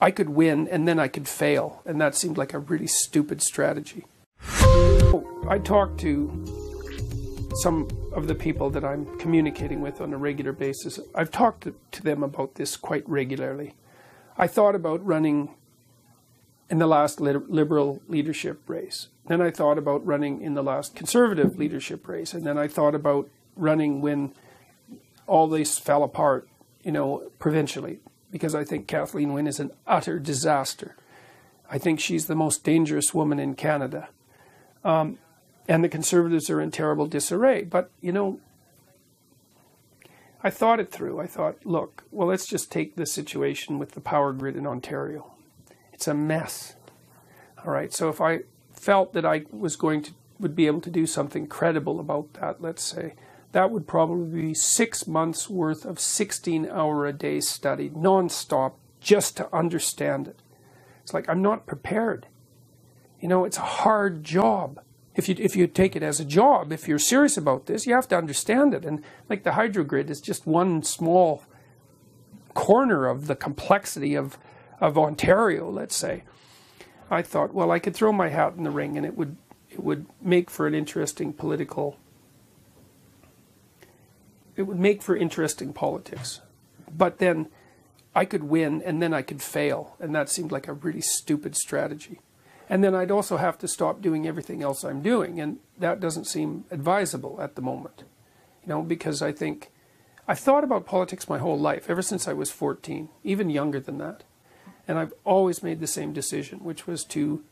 I could win and then I could fail, and that seemed like a really stupid strategy. I talked to some of the people that I'm communicating with on a regular basis. I've talked to, them about this quite regularly. I thought about running in the last liberal leadership race. Then I thought about running in the last conservative leadership race. And then I thought about running when all this fell apart, you know, provincially, because I think Kathleen Wynne is an utter disaster. I think she's the most dangerous woman in Canada. Um, and the conservatives are in terrible disarray. But, you know, I thought it through. I thought, look, well, let's just take the situation with the power grid in Ontario. It's a mess. All right. So if I felt that I was going to would be able to do something credible about that, let's say, that would probably be six months worth of 16 hour a day study, nonstop, just to understand it. It's like I'm not prepared. You know, it's a hard job. If you if you take it as a job, if you're serious about this, you have to understand it. And like the hydro grid is just one small corner of the complexity of of Ontario, let's say, I thought, well, I could throw my hat in the ring and it would it would make for an interesting political it would make for interesting politics. But then I could win and then I could fail, and that seemed like a really stupid strategy. And then I'd also have to stop doing everything else I'm doing, and that doesn't seem advisable at the moment. You know, because I think I've thought about politics my whole life, ever since I was 14, even younger than that. And I've always made the same decision, which was to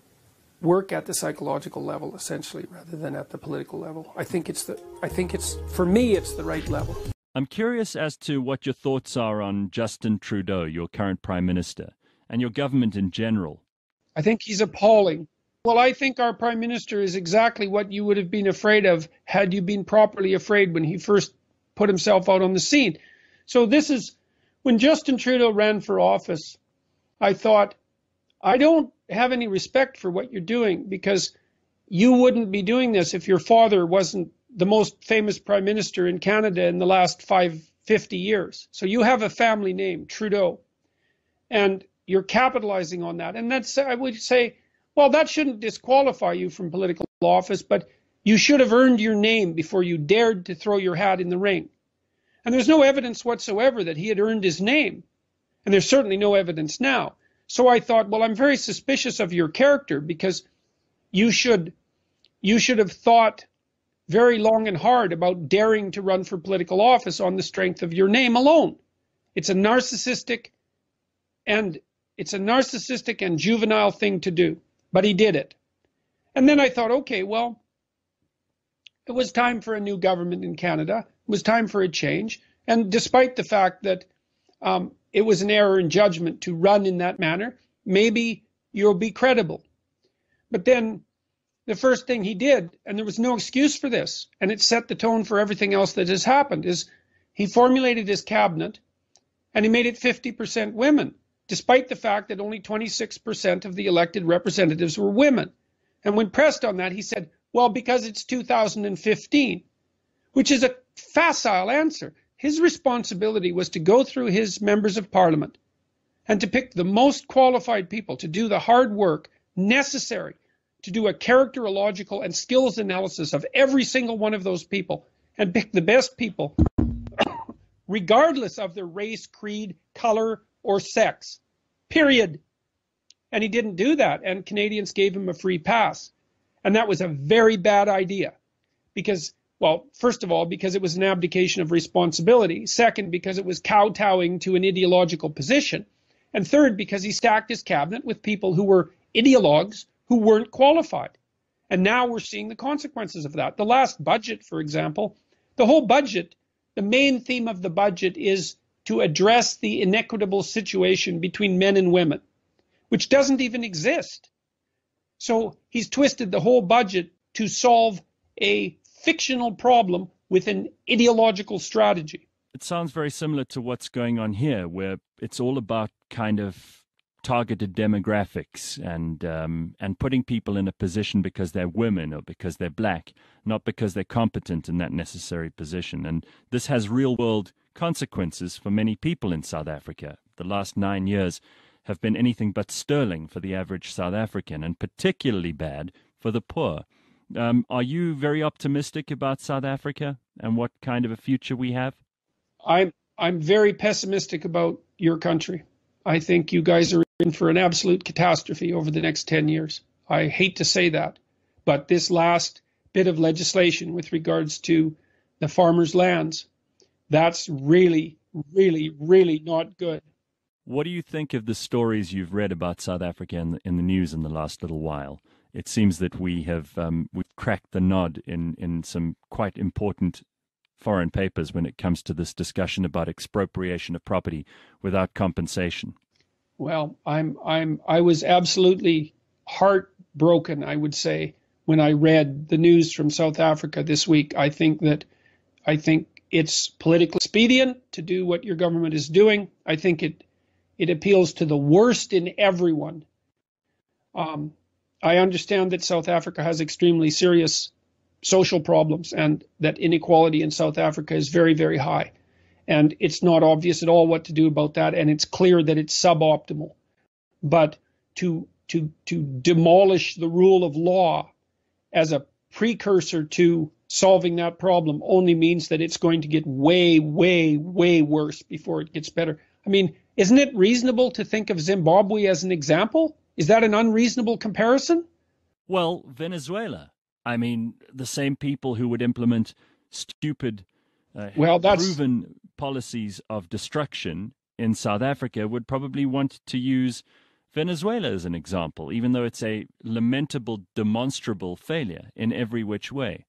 work at the psychological level essentially rather than at the political level. I think it's the I think it's for me it's the right level. I'm curious as to what your thoughts are on Justin Trudeau, your current prime minister, and your government in general. I think he's appalling. Well, I think our prime minister is exactly what you would have been afraid of had you been properly afraid when he first put himself out on the scene. So this is when Justin Trudeau ran for office, I thought, I don't have any respect for what you're doing because you wouldn't be doing this if your father wasn't the most famous prime minister in Canada in the last five, 50 years. So you have a family name, Trudeau, and you're capitalizing on that. And that's, I would say, well, that shouldn't disqualify you from political office, but you should have earned your name before you dared to throw your hat in the ring. And there's no evidence whatsoever that he had earned his name. And there's certainly no evidence now. So I thought, well, I'm very suspicious of your character because you should you should have thought very long and hard about daring to run for political office on the strength of your name alone. It's a narcissistic and it's a narcissistic and juvenile thing to do, but he did it. And then I thought, okay, well, it was time for a new government in Canada. It was time for a change. And despite the fact that um, it was an error in judgment to run in that manner. Maybe you'll be credible. But then the first thing he did, and there was no excuse for this, and it set the tone for everything else that has happened, is he formulated his cabinet and he made it 50% women, despite the fact that only 26% of the elected representatives were women. And when pressed on that, he said, well, because it's 2015, which is a facile answer. His responsibility was to go through his members of parliament and to pick the most qualified people to do the hard work necessary to do a characterological and skills analysis of every single one of those people and pick the best people, regardless of their race, creed, color, or sex. Period. And he didn't do that, and Canadians gave him a free pass. And that was a very bad idea because well, first of all, because it was an abdication of responsibility. Second, because it was kowtowing to an ideological position. And third, because he stacked his cabinet with people who were ideologues who weren't qualified. And now we're seeing the consequences of that. The last budget, for example, the whole budget, the main theme of the budget is to address the inequitable situation between men and women, which doesn't even exist. So he's twisted the whole budget to solve a fictional problem with an ideological strategy. It sounds very similar to what's going on here, where it's all about kind of targeted demographics and um, and putting people in a position because they're women or because they're black, not because they're competent in that necessary position. And this has real world consequences for many people in South Africa. The last nine years have been anything but sterling for the average South African, and particularly bad for the poor. Um, are you very optimistic about South Africa and what kind of a future we have? I'm I'm very pessimistic about your country. I think you guys are in for an absolute catastrophe over the next 10 years. I hate to say that, but this last bit of legislation with regards to the farmers' lands, that's really, really, really not good. What do you think of the stories you've read about South Africa in the, in the news in the last little while? It seems that we have um, we've cracked the nod in, in some quite important foreign papers when it comes to this discussion about expropriation of property without compensation. Well, I'm I'm I was absolutely heartbroken, I would say, when I read the news from South Africa this week. I think that I think it's politically expedient to do what your government is doing. I think it it appeals to the worst in everyone. Um, I understand that South Africa has extremely serious social problems and that inequality in South Africa is very, very high. And it's not obvious at all what to do about that. And it's clear that it's suboptimal. But to, to, to demolish the rule of law as a precursor to solving that problem only means that it's going to get way, way, way worse before it gets better. I mean, isn't it reasonable to think of Zimbabwe as an example? Is that an unreasonable comparison? Well, Venezuela. I mean, the same people who would implement stupid, uh, well, that's... proven policies of destruction in South Africa would probably want to use Venezuela as an example, even though it's a lamentable, demonstrable failure in every which way.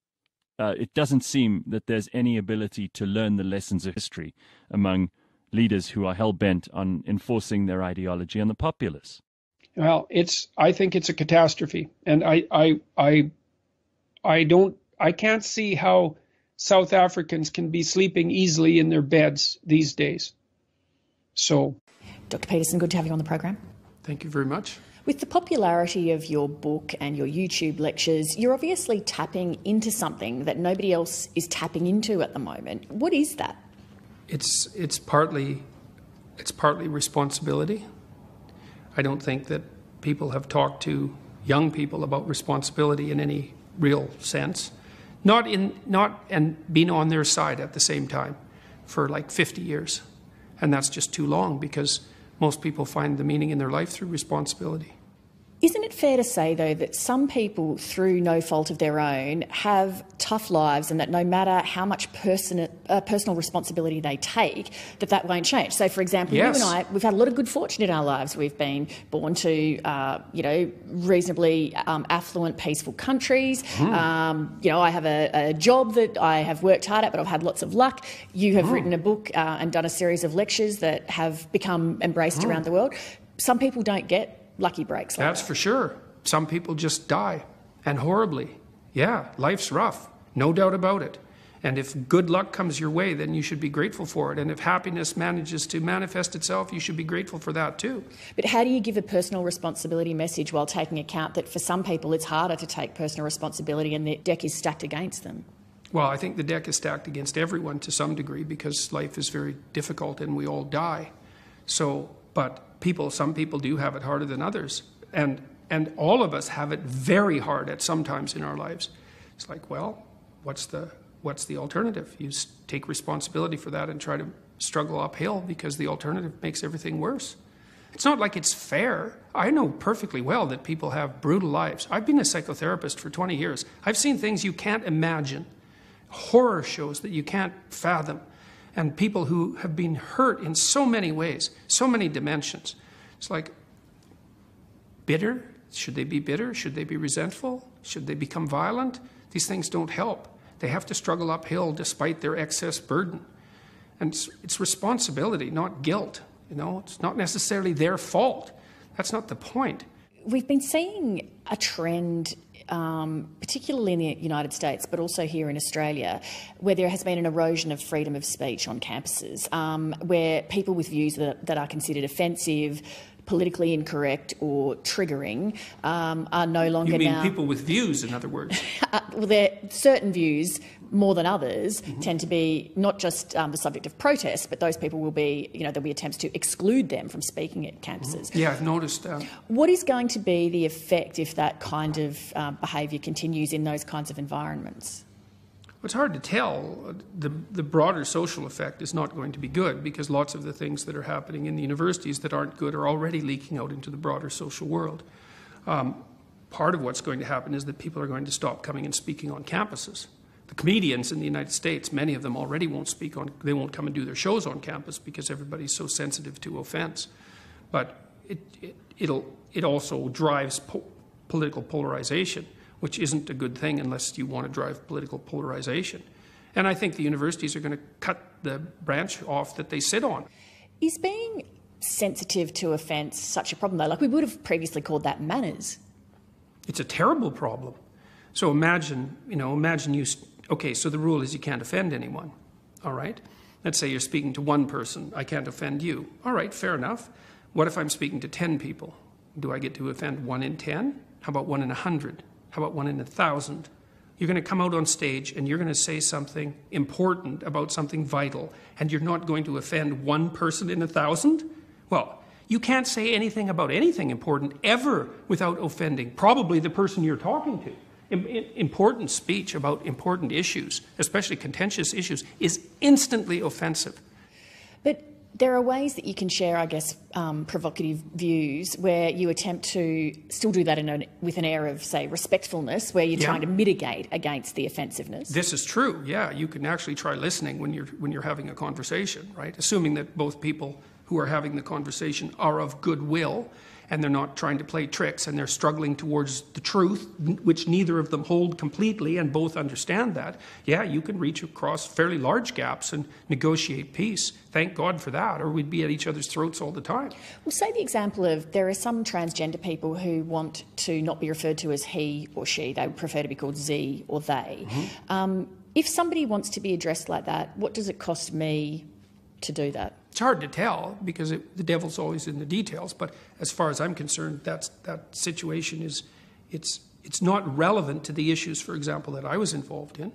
Uh, it doesn't seem that there's any ability to learn the lessons of history among leaders who are hell bent on enforcing their ideology on the populace. Well, it's. I think it's a catastrophe, and I, I, I I don't I can't see how South Africans can be sleeping easily in their beds these days. So Dr. Peterson, good to have you on the program. Thank you very much. With the popularity of your book and your YouTube lectures, you're obviously tapping into something that nobody else is tapping into at the moment. What is that? It's it's partly it's partly responsibility. I don't think that people have talked to young people about responsibility in any real sense. Not in not and being on their side at the same time for like 50 years. And that's just too long because most people find the meaning in their life through responsibility. Isn't it fair to say, though, that some people, through no fault of their own, have tough lives and that no matter how much person, uh, personal responsibility they take, that that won't change? So, for example, yes. you and I, we've had a lot of good fortune in our lives. We've been born to, uh, you know, reasonably um, affluent, peaceful countries. Mm. Um, you know, I have a, a, job that I have worked hard at, but I've had lots of luck. You have mm. written a book uh, and done a series of lectures that have become embraced mm. around the world. Some people don't get lucky breaks. Like That's that. for sure. Some people just die, and horribly. Yeah, life's rough, no doubt about it. And if good luck comes your way, then you should be grateful for it. And if happiness manages to manifest itself, you should be grateful for that too. But how do you give a personal responsibility message while taking account that for some people it's harder to take personal responsibility and the deck is stacked against them? Well, I think the deck is stacked against everyone to some degree because life is very difficult and we all die. So, but people, some people do have it harder than others. And, and all of us have it very hard at some times in our lives. It's like, well, what's the, what's the alternative? You take responsibility for that and try to struggle uphill because the alternative makes everything worse. It's not like it's fair. I know perfectly well that people have brutal lives. I've been a psychotherapist for 20 years. I've seen things you can't imagine, horror shows that you can't fathom and people who have been hurt in so many ways, so many dimensions. It's like bitter. Should they be bitter? Should they be resentful? Should they become violent? These things don't help. They have to struggle uphill despite their excess burden. And it's, it's responsibility, not guilt. You know, it's not necessarily their fault. That's not the point. We've been seeing a trend um, particularly in the United States, but also here in Australia, where there has been an erosion of freedom of speech on campuses, um, where people with views that, that are considered offensive, politically incorrect or triggering um, are no longer you mean now. people with views, in other words? uh, well, there certain views more than others mm-hmm. tend to be not just um, the subject of protest, but those people will be, you know, there'll be attempts to exclude them from speaking at campuses. Yeah, I've noticed. that. What is going to be the effect if that kind of uh, behaviour continues in those kinds of environments? It's hard to tell. The, the broader social effect is not going to be good because lots of the things that are happening in the universities that aren't good are already leaking out into the broader social world. Um, part of what's going to happen is that people are going to stop coming and speaking on campuses. The comedians in the United States, many of them already won't speak on, they won't come and do their shows on campus because everybody's so sensitive to offense. But it, it, it'll, it also drives po- political polarization, which isn't a good thing unless you want to drive political polarization. And I think the universities are going to cut the branch off that they sit on. Is being sensitive to offence such a problem, though? Like we would have previously called that manners. It's a terrible problem. So imagine, you know, imagine you, okay, so the rule is you can't offend anyone, all right? Let's say you're speaking to one person, I can't offend you. All right, fair enough. What if I'm speaking to 10 people? Do I get to offend one in 10? How about one in a 100? How about one in a 1,000? You're going to come out on stage and you're going to say something important about something vital, and you're not going to offend one person in a 1,000? Well, you can't say anything about anything important ever without offending probably the person you're talking to. Important speech about important issues, especially contentious issues, is instantly offensive. But there are ways that you can share, I guess, um, provocative views where you attempt to still do that a, with an air of, say, respectfulness, where you're yeah. trying to mitigate against the offensiveness. This is true. Yeah, you can actually try listening when you're when you're having a conversation, right? Assuming that both people who are having the conversation are of goodwill and they're not trying to play tricks and they're struggling towards the truth, which neither of them hold completely and both understand that, yeah, you can reach across fairly large gaps and negotiate peace. Thank God for that, or we'd be at each other's throats all the time. Well, say the example of there are some transgender people who want to not be referred to as he or she, they would prefer to be called Z or they. Mm-hmm. Um, if somebody wants to be addressed like that, what does it cost me to do that? It's hard to tell because it, the devil's always in the details. But as far as I'm concerned, that's, that situation is it's it's not relevant to the issues, for example, that I was involved in.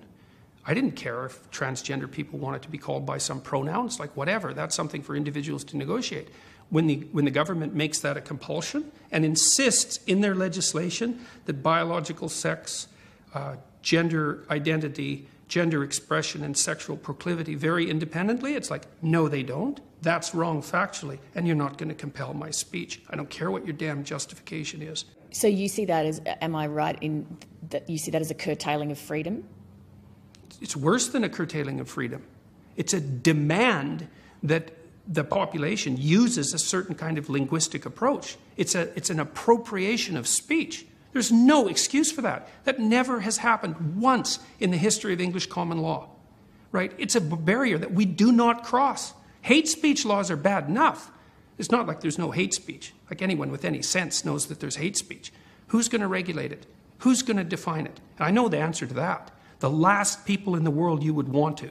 I didn't care if transgender people wanted to be called by some pronouns, like whatever. That's something for individuals to negotiate. When the, when the government makes that a compulsion and insists in their legislation that biological sex, uh, gender identity, gender expression and sexual proclivity very independently. It's like, no, they don't. That's wrong factually, and you're not going to compel my speech. I don't care what your damn justification is. So you see that as, am I right in that you see that as a curtailing of freedom? It's worse than a curtailing of freedom. It's a demand that the population uses a certain kind of linguistic approach. It's, a, it's an appropriation of speech. There's no excuse for that. That never has happened once in the history of English common law. Right? It's a barrier that we do not cross. Hate speech laws are bad enough. It's not like there's no hate speech. Like anyone with any sense knows that there's hate speech. Who's going to regulate it? Who's going to define it? And I know the answer to that. The last people in the world you would want to.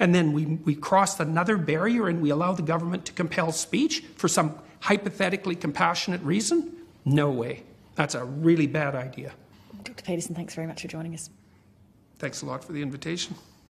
And then we, we cross another barrier and we allow the government to compel speech for some hypothetically compassionate reason? No way. That's a really bad idea. Dr. Peterson, thanks very much for joining us. Thanks a lot for the invitation.